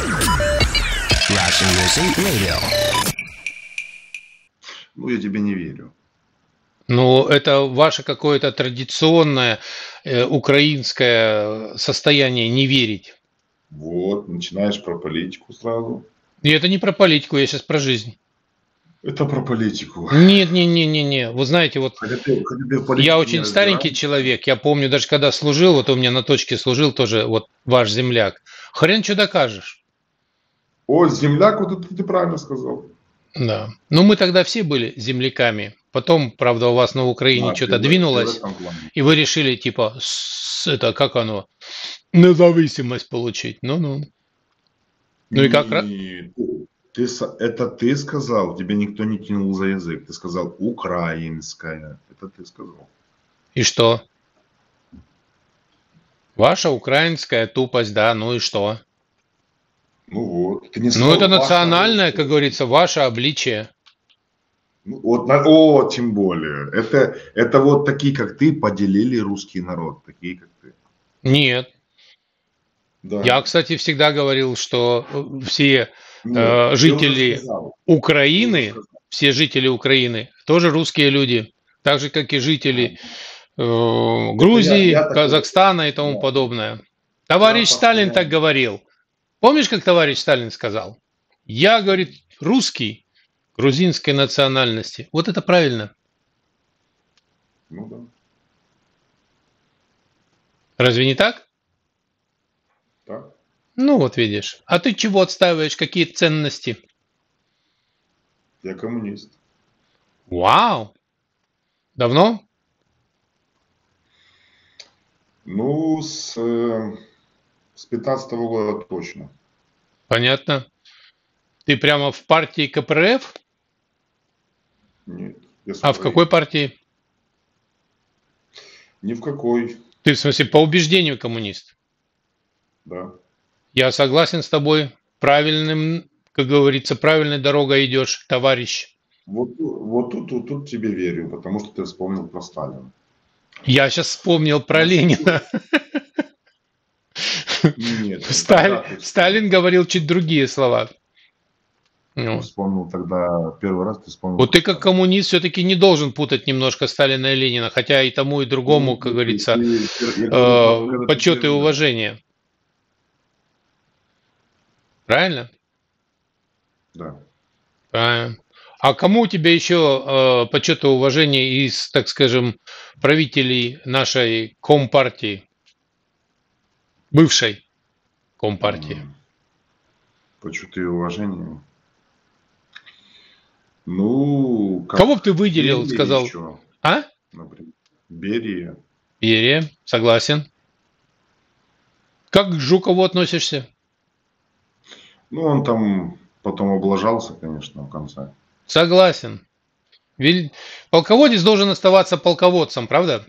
Russian Music Radio. Ну, я тебе не верю. Ну, это ваше какое-то традиционное э, украинское состояние не верить. Вот, начинаешь про политику сразу. И это не про политику, я сейчас про жизнь. Это про политику. Нет, не, не, не, не. Вы знаете, вот Хотя ты- хотя ты в политике я очень старенький человек. Я помню, даже когда служил, вот у меня на точке служил тоже вот ваш земляк. Хрен что докажешь. О, земляк, вот это ты правильно сказал. Да. Ну, мы тогда все были земляками. Потом, правда, у вас на Украине А, что-то двинулось, и вы решили, типа, с- это, как оно, независимость получить. Ну-ну. Ну и как раз- ты- это ты сказал, тебе никто не тянул за язык. Ты сказал украинская. Это ты сказал. И что? Ваша украинская тупость, да, ну и что? Ну вот. Ты не Ну, это национальное, русская. как говорится, ваше обличие. Ну, вот, о, тем более. Это, это вот такие, как ты, поделили русский народ. Такие, как ты. Нет. Да. Я, кстати, всегда говорил, что э, все Нет, э, жители. Украины, все жители Украины, тоже русские люди, так же, как и жители э, Грузии, я такой- Казахстана и тому Да. подобное. Товарищ Я Сталин так говорил. Помнишь, как товарищ Сталин сказал? Я, говорит, русский грузинской национальности. Вот это правильно. Ну да. Разве не так? Так. Ну вот видишь. А ты чего отстаиваешь? Какие ценности? Я коммунист. Вау! Давно? Ну, с, э, с 15 года точно. Понятно. Ты прямо в партии КПРФ? Нет. А в какой партии? Ни в какой. Ты, в смысле, по убеждению коммунист. Да. Я согласен с тобой. Правильным, как говорится, правильной дорогой идешь, товарищ. Вот, вот тут, тут, тут тебе верю, потому что ты вспомнил про Сталина. Я сейчас вспомнил про Ленина. Нет. Сталин, говорил чуть другие слова. Ну, вспомнил тогда, первый раз ты вспомнил. Вот ты как коммунист все-таки не должен путать немножко Сталина и Ленина, хотя и тому, и другому, как говорится, э, почет и уважение. Правильно? Да. Правильно. А кому у тебя еще э, почет и уважение из, так скажем, правителей нашей компартии? Бывшей компартии. М. Почет и уважение. Ну, как Кого бы ты выделил, Берия сказал? еще, А? например. Берия. Берия, согласен. Как к Жукову относишься? Ну, он там потом облажался, конечно, в конце. Согласен. Вел- Полководец должен оставаться полководцем, правда?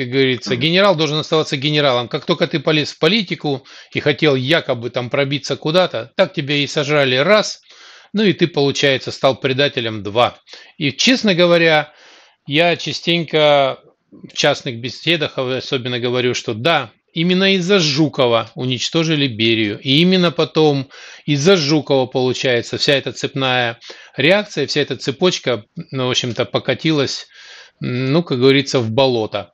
Как говорится, генерал должен оставаться генералом. Как только ты полез в политику и хотел якобы там пробиться куда-то, так тебя и сожрали раз, ну и ты, получается, стал предателем два. И, честно говоря, я частенько в частных беседах особенно говорю, что да, именно из-за Жукова уничтожили Берию. И именно потом из-за Жукова, получается, вся эта цепная реакция, вся эта цепочка, ну, в общем-то, покатилась, ну, как говорится, в болото.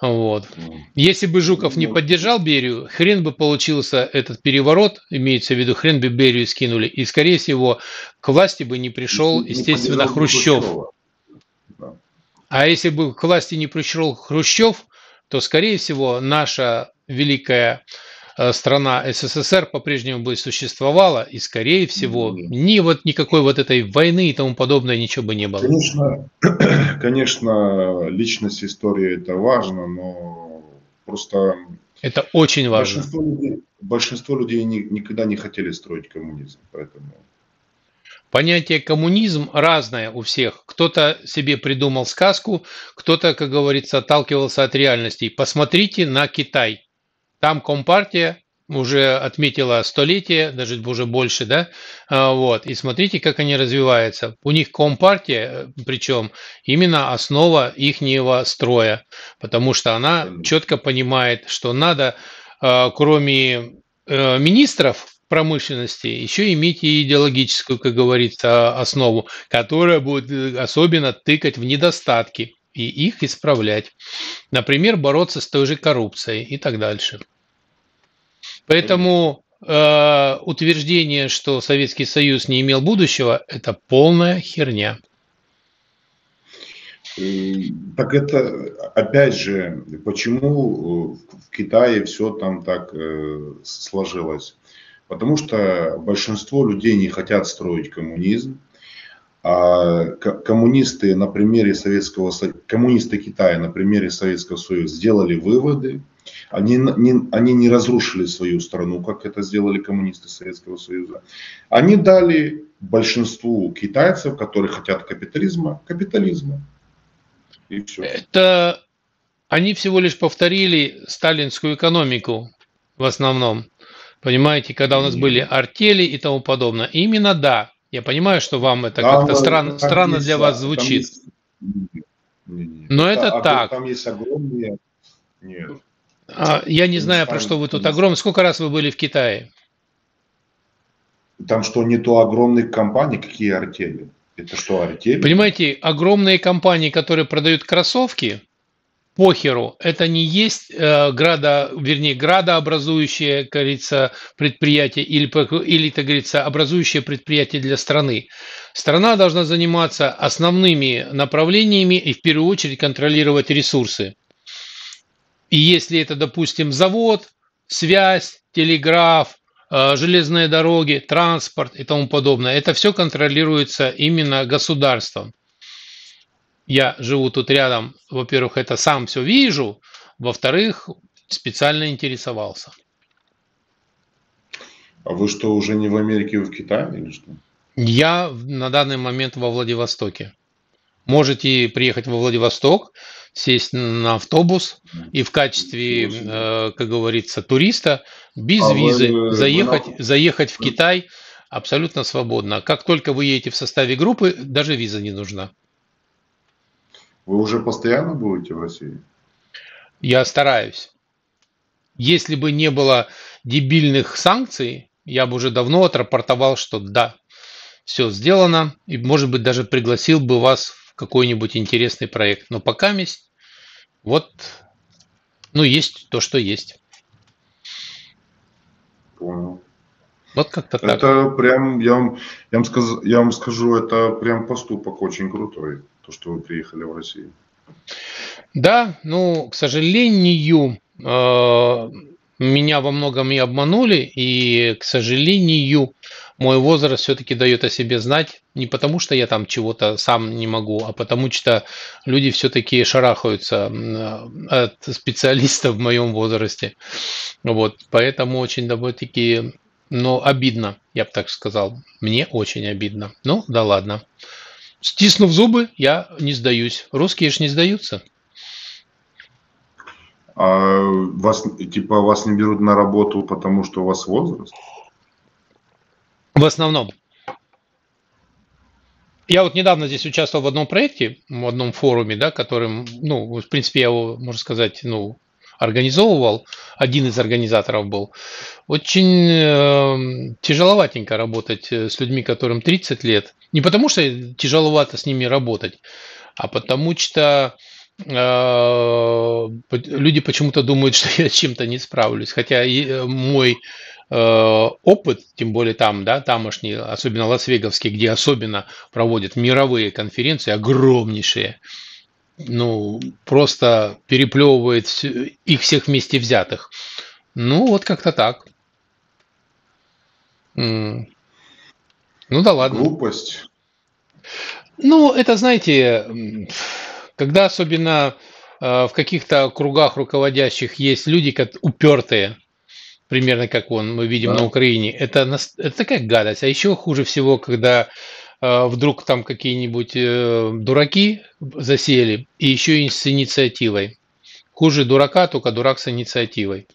Вот. Если бы Жуков не Ну, поддержал Берию, хрен бы получился этот переворот, имеется в виду, хрен бы Берию скинули, и, скорее всего, к власти бы не пришел, естественно, Хрущев. А если бы к власти не пришел Хрущев, то, скорее всего, наша великая страна СССР по-прежнему бы существовала, и, скорее всего, Мгм. ни вот никакой вот этой войны и тому подобное ничего бы не было. Конечно, конечно, личность истории это важно, но просто Это очень важно. большинство людей, большинство людей ни- никогда не хотели строить коммунизм, поэтому Понятие коммунизм разное у всех. Кто-то себе придумал сказку, кто-то, как говорится, отталкивался от реальностей. Посмотрите на Китай. Там Компартия уже отметила столетие, даже уже больше, да, А, вот, и смотрите, как они развиваются. У них Компартия, э, причем именно основа ихнего строя, потому что она четко понимает, что надо, э, кроме э, министров, промышленности, еще иметь и идеологическую, как говорится, основу, которая будет э, особенно тыкать в недостатки и их исправлять. Например, бороться с той же коррупцией и так дальше. Поэтому э, утверждение, что Советский Союз не имел будущего, это полная херня. Так это, опять же, почему в Китае все там так э, сложилось? Потому что большинство людей не хотят строить коммунизм, а коммунисты на примере Советского коммунисты Китая на примере Советского Союза сделали выводы. Они не, они не разрушили свою страну, как это сделали коммунисты Советского Союза. Они дали большинству китайцев, которые хотят капитализма, капитализма. И все. Это они всего лишь повторили сталинскую экономику в основном. Понимаете, когда у нас были артели и тому подобное. Именно да, я понимаю, что вам это как-то странно, странно для вас звучит. Есть... Но это, это так. Там есть огромные... Нет. А, я не знаю, про что вы тут огромные. Сколько раз вы были в Китае? Там что, не то огромных компаний, какие артели? Это что, артели? Понимаете, огромные компании, которые продают кроссовки, похеру. Это не есть э, града, вернее, градообразующее, как говорится, предприятие или, или, так говорится, образующее предприятие для страны. Страна должна заниматься основными направлениями и в первую очередь контролировать ресурсы. И если это, допустим, завод, связь, телеграф, э, железные дороги, транспорт и тому подобное, это все контролируется именно государством я живу тут рядом, во-первых, это сам все вижу, во-вторых, специально интересовался. А вы что, уже не в Америке, вы в Китае или что? Я на данный момент во Владивостоке. Можете приехать во Владивосток, сесть на автобус и в качестве, э, как говорится, туриста без а визы вы, заехать, вы... заехать в Китай абсолютно свободно. Как только вы едете в составе группы, даже виза не нужна. Вы уже постоянно будете в России? Я стараюсь. Если бы не было дебильных санкций, я бы уже давно отрапортовал, что да, все сделано, и, может быть, даже пригласил бы вас в какой-нибудь интересный проект. Но пока есть, вот, ну, есть то, что есть. Понял. Вот как-то так. Это прям, я вам, я, вам сказ, я вам скажу, это прям поступок очень крутой то, что вы приехали в Россию? Да, ну, к сожалению, э, меня во многом и обманули, и, к сожалению, мой возраст все-таки дает о себе знать не потому, что я там чего-то сам не могу, а потому что люди все-таки шарахаются от специалистов в моем возрасте. Вот, поэтому очень довольно-таки, ну, обидно, я бы так сказал. Мне очень обидно. Ну, да ладно. Стиснув зубы, я не сдаюсь. Русские же не сдаются. А вас, типа, вас не берут на работу, потому что у вас возраст? В основном. Я вот недавно здесь участвовал в одном проекте, в одном форуме, да, которым, ну, в принципе, я его, можно сказать, ну, организовывал, один из организаторов был. Очень э, тяжеловатенько работать э, с людьми, которым 30 лет. Не потому что тяжеловато с ними работать, а потому что э, люди почему-то думают, что я чем-то не справлюсь. Хотя и, э, мой э, опыт, тем более там, да, тамошний, особенно Лас-Веговский, где особенно проводят мировые конференции, огромнейшие, ну, просто переплевывает их всех вместе взятых. Ну, вот как-то так. Ну да ладно. Глупость. Ну, это, знаете, когда особенно э, в каких-то кругах руководящих есть люди, как упертые, примерно как он, мы видим да. на Украине, это, это такая гадость. А еще хуже всего, когда вдруг там какие-нибудь э, дураки засели, и еще и с инициативой. Хуже дурака, только дурак с инициативой.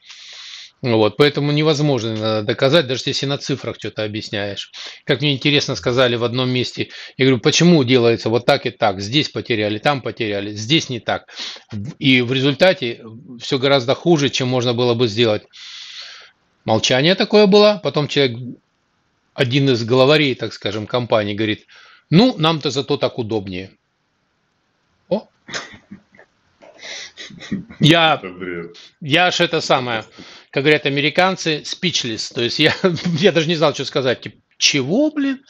Вот, поэтому невозможно доказать, даже если на цифрах что-то объясняешь. Как мне интересно сказали в одном месте, я говорю, почему делается вот так и так, здесь потеряли, там потеряли, здесь не так. И в результате все гораздо хуже, чем можно было бы сделать. Молчание такое было. Потом человек, один из главарей, так скажем, компании говорит, ну, нам-то зато так удобнее. О! Я, я аж это самое, как говорят американцы, speechless. То есть я, я даже не знал, что сказать. Типа, чего, блин?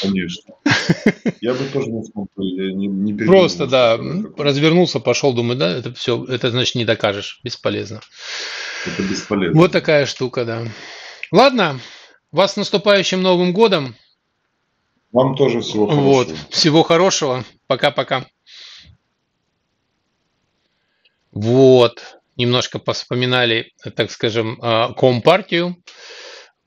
Конечно. Я бы тоже не смог, не, не Просто, да, развернулся, пошел, думаю, да, это все, это значит не докажешь, бесполезно. Это бесполезно. Вот такая штука, да. Ладно, вас с наступающим Новым годом. Вам тоже всего хорошего. Вот, всего хорошего. Пока-пока. Вот, немножко поспоминали, так скажем, а, Компартию.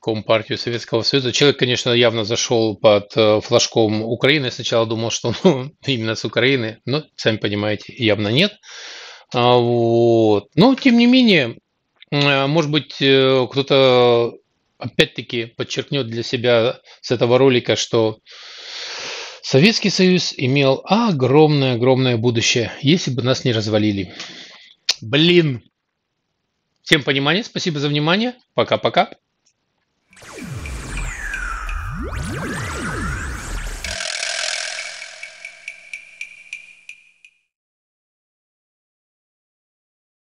Компартию Советского Союза. Человек, конечно, явно зашел под э, флажком Украины. Сначала думал, что ну, именно с Украины, но, сами понимаете, явно нет. А, вот. Но, тем не менее, э, может быть, э, кто-то опять-таки подчеркнет для себя с этого ролика, что Советский Союз имел огромное-огромное будущее, если бы нас не развалили. Блин! Всем понимание, спасибо за внимание. Пока-пока.